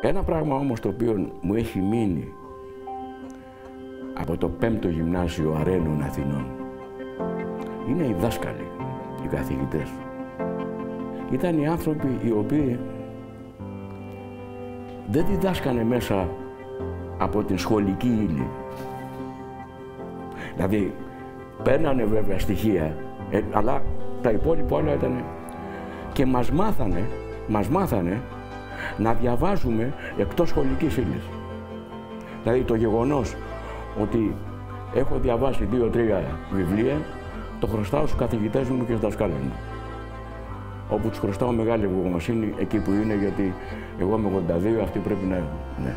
Ένα πράγμα όμως το οποίο μου έχει μείνει από το 5ο Γυμνάσιο Αρένων Αθηνών είναι οι δάσκαλοι, οι καθηγητές. Ήταν οι άνθρωποι οι οποίοι δεν διδάσκανε μέσα από την σχολική ύλη. Δηλαδή, παίρνανε βέβαια στοιχεία, ε, αλλά τα υπόλοιπα όλα ήταν... Και μας μάθανε, μας μάθανε να διαβάζουμε εκτός σχολικής ύλης. Δηλαδή το γεγονός ότι έχω διαβάσει δύο-τρία βιβλία, το χρωστάω στους καθηγητές μου και στους δασκάλους μου. Όπου τους χρωστάω μεγάλη ευγνωμοσύνη εκεί που είναι, γιατί εγώ είμαι 82, αυτοί πρέπει να... Ναι.